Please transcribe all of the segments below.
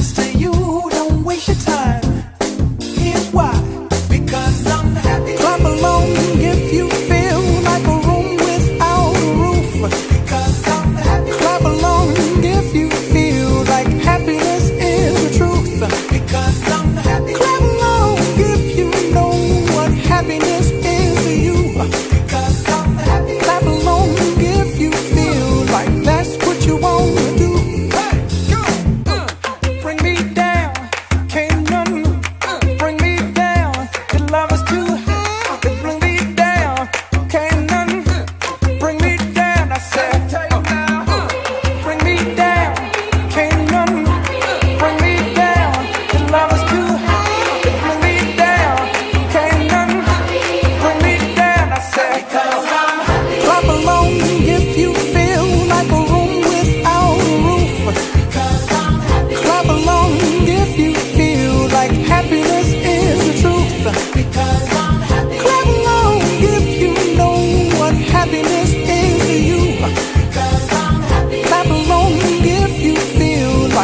Stay.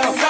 Yeah.